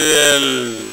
Gabriel.